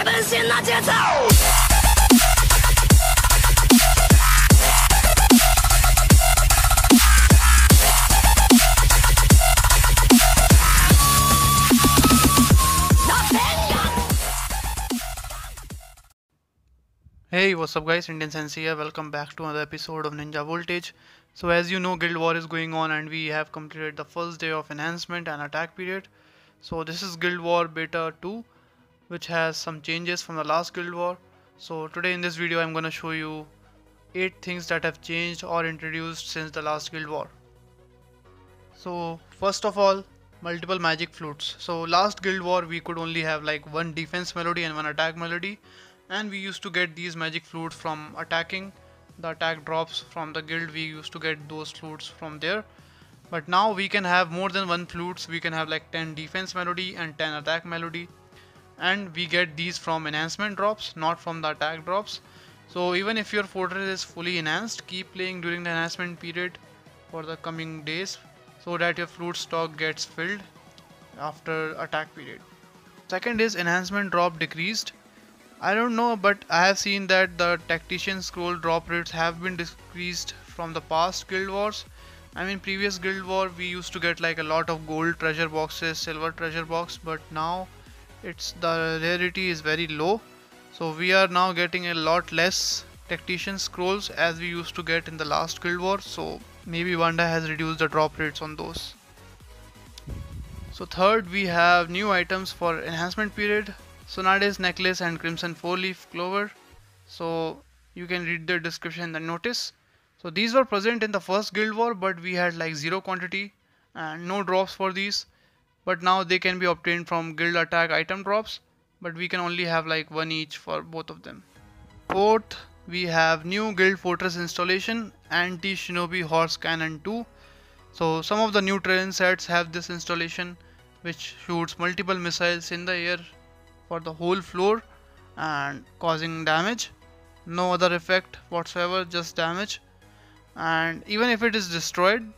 Hey, what's up guys? Indian Sensei here. Welcome back to another episode of Ninja Voltage. So as you know Guild War is going on and we have completed the first day of enhancement and attack period. So this is Guild War Beta 2 which has some changes from the last Guild War. So today in this video, I'm gonna show you 8 things that have changed or introduced since the last Guild War. So first of all, multiple magic flutes. So last Guild War, we could only have like one defense melody and one attack melody and we used to get these magic flutes from attacking the attack drops from the guild we used to get those flutes from there but now we can have more than one flutes we can have like 10 defense melody and 10 attack melody and we get these from enhancement drops not from the attack drops. So even if your fortress is fully enhanced keep playing during the enhancement period for the coming days so that your flute stock gets filled after attack period. Second is enhancement drop decreased. I don't know, but I have seen that the tactician scroll drop rates have been decreased from the past guild wars. I mean, previous guild war we used to get like a lot of gold treasure boxes, silver treasure box, but now it's the rarity is very low. So we are now getting a lot less tactician scrolls as we used to get in the last guild war. So maybe Bandai has reduced the drop rates on those. So third, we have new items for enhancement period. Tsunade's necklace and crimson four leaf clover. So you can read the description in the notice. So these were present in the first guild war but we had like zero quantity and no drops for these. But now they can be obtained from guild attack item drops but we can only have like one each for both of them. Fourth, we have new guild fortress installation anti shinobi horse cannon 2. So some of the new terrain sets have this installation which shoots multiple missiles in the air for the whole floor and causing damage no other effect whatsoever just damage and even if it is destroyed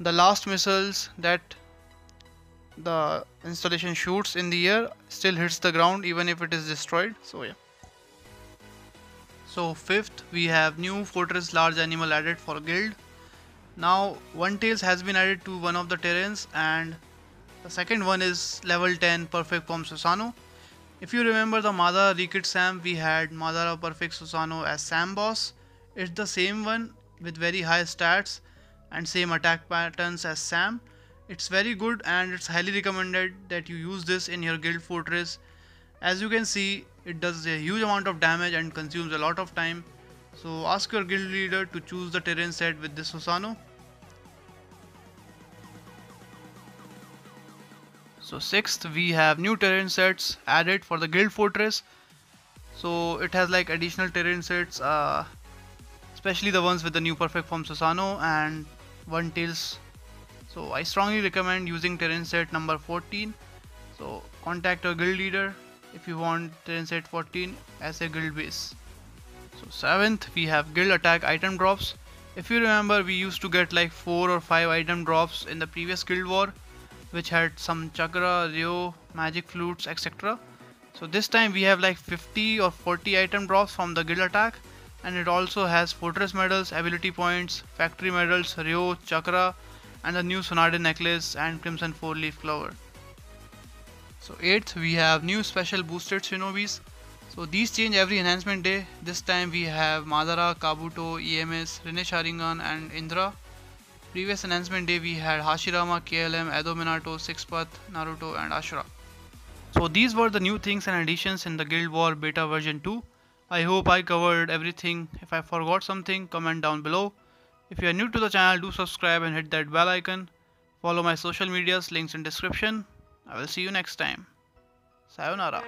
the last missiles that the installation shoots in the air still hits the ground even if it is destroyed so yeah so fifth we have new fortress large animal added for guild now one tails has been added to one of the terrains and the second one is level 10 perfect form Susano if you remember the Madara Rekit Sam, we had Madara Perfect Susano as Sam boss. It's the same one with very high stats and same attack patterns as Sam. It's very good and it's highly recommended that you use this in your guild fortress. As you can see, it does a huge amount of damage and consumes a lot of time. So ask your guild leader to choose the terrain set with this Susano. So sixth we have new terrain sets added for the guild fortress. So it has like additional terrain sets, uh, especially the ones with the new perfect form Susano and one tails. So I strongly recommend using terrain set number 14. So contact a guild leader if you want terrain set 14 as a guild base. So seventh we have guild attack item drops. If you remember we used to get like 4 or 5 item drops in the previous guild war which had some chakra, Ryo, magic flutes, etc. So this time we have like 50 or 40 item drops from the guild attack and it also has fortress medals, ability points, factory medals, Ryo, chakra and the new Tsunade necklace and crimson 4 leaf clover. So 8th we have new special boosted shinobis. So these change every enhancement day. This time we have Madara, Kabuto, EMS, Rinne Sharingan and Indra previous enhancement day we had Hashirama, KLM, Edo Minato, Sixpath, Naruto and Ashura. So these were the new things and additions in the Guild War Beta version 2. I hope I covered everything. If I forgot something, comment down below. If you are new to the channel, do subscribe and hit that bell icon. Follow my social medias, links in description. I will see you next time. Sayonara.